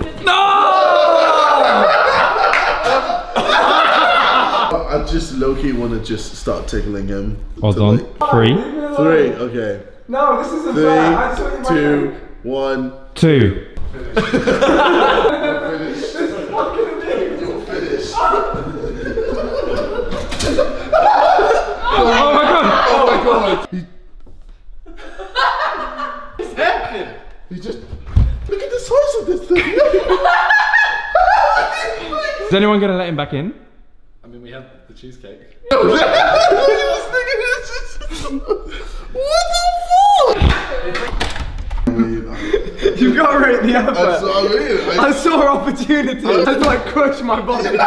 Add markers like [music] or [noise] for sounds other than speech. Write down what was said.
[laughs] I just low key want to just start tickling him. Hold to, on. like- Three, Three. Okay. No, this isn't fair. I saw you Three, my two, cake. one. two. [laughs] Oh my god! Oh my god! [laughs] He... What's happening? He just look at the size of this thing. Is anyone gonna let him back in? I mean, we had the cheesecake. Look at this thing, it's just- what the fuck? I mean, I, You got to rate the I effort. saw, I mean, I, I saw opportunity. I was like, crush my body. [laughs]